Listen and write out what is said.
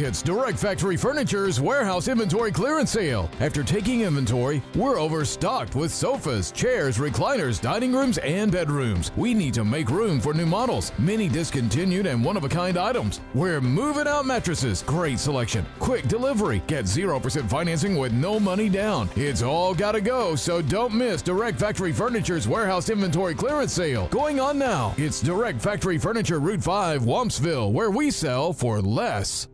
It's Direct Factory Furniture's warehouse inventory clearance sale. After taking inventory, we're overstocked with sofas, chairs, recliners, dining rooms, and bedrooms. We need to make room for new models, many discontinued and one of a kind items. We're moving out mattresses. Great selection. Quick delivery. Get 0% financing with no money down. It's all gotta go, so don't miss Direct Factory Furniture's warehouse inventory clearance sale. Going on now. It's Direct Factory Furniture Route 5, Wampsville, where we sell for less.